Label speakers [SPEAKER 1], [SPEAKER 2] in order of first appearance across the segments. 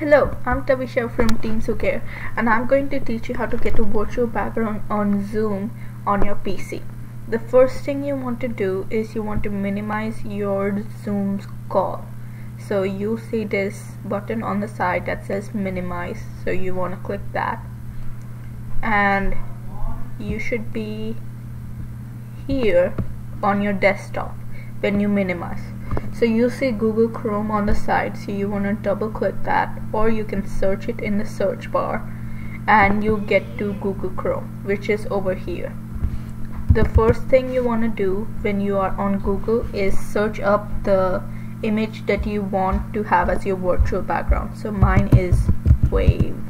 [SPEAKER 1] Hello, I'm Tavisha from Teens Who Care and I'm going to teach you how to get a virtual background on Zoom on your PC. The first thing you want to do is you want to minimize your Zoom's call. So you see this button on the side that says minimize so you want to click that and you should be here on your desktop when you minimize so you see Google Chrome on the side so you want to double click that or you can search it in the search bar and you get to Google Chrome which is over here. The first thing you want to do when you are on Google is search up the image that you want to have as your virtual background. So mine is wave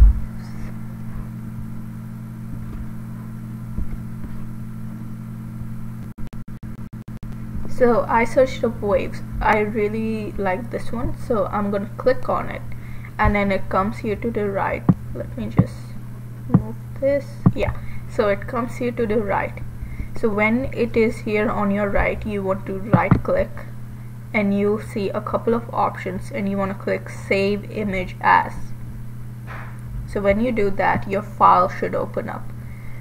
[SPEAKER 1] so I searched up waves. I really like this one so I'm gonna click on it. And then it comes here to the right. Let me just move this. Yeah so it comes here to the right. So when it is here on your right you want to right click and you see a couple of options and you want to click save image as. So when you do that your file should open up.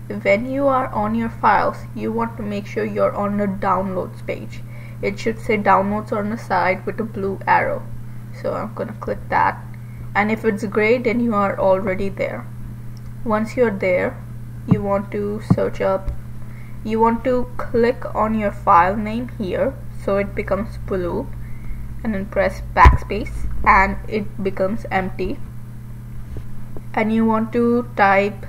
[SPEAKER 1] When you are on your files you want to make sure you're on the downloads page it should say downloads on the side with a blue arrow. So I'm gonna click that. And if it's gray then you are already there. Once you're there you want to search up you want to click on your file name here so it becomes blue and then press backspace and it becomes empty. And you want to type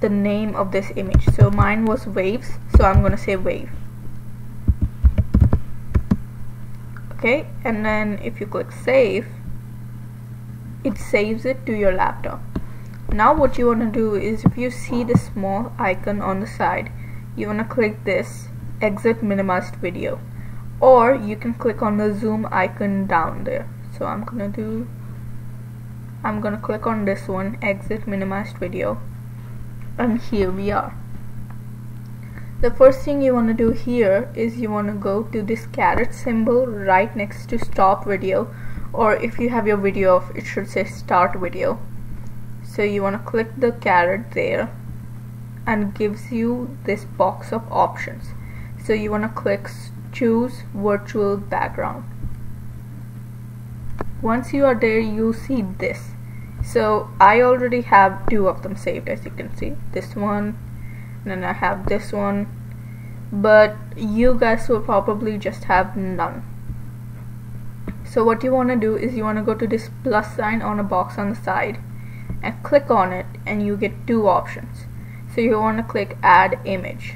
[SPEAKER 1] the name of this image. So mine was waves so I'm gonna say wave okay? And then if you click save it saves it to your laptop. Now what you want to do is if you see the small icon on the side you want to click this exit minimized video. Or you can click on the zoom icon down there. So I'm gonna do I'm gonna click on this one exit minimized video. And here we are the first thing you want to do here is you want to go to this caret symbol right next to stop video or if you have your video off it should say start video. So you want to click the caret there and gives you this box of options. So you want to click choose virtual background. Once you are there you see this. So I already have two of them saved as you can see. This one then I have this one. But you guys will probably just have none. So what you want to do is you want to go to this plus sign on a box on the side and click on it and you get two options. So you want to click add image.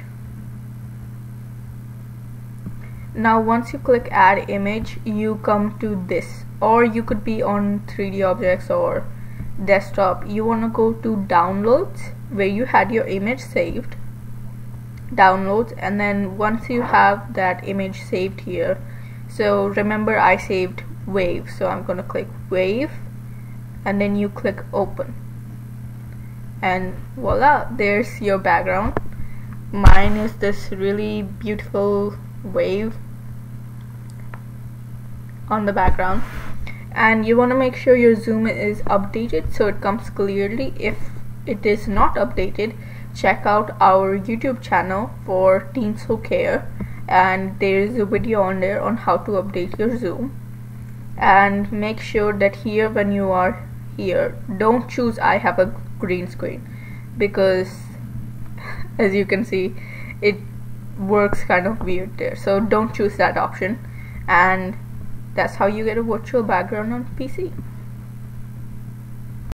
[SPEAKER 1] Now once you click add image you come to this. Or you could be on 3d objects or desktop. You want to go to downloads where you had your image saved downloads and then once you have that image saved here so remember I saved wave so I'm gonna click wave and then you click open. And voila there's your background. Mine is this really beautiful wave on the background. And you want to make sure your zoom is updated so it comes clearly if it is not updated. Check out our YouTube channel for teens who care. And there is a video on there on how to update your zoom. And make sure that here when you are here don't choose I have a green screen. Because as you can see it works kind of weird there. So don't choose that option. And that's how you get a virtual background on PC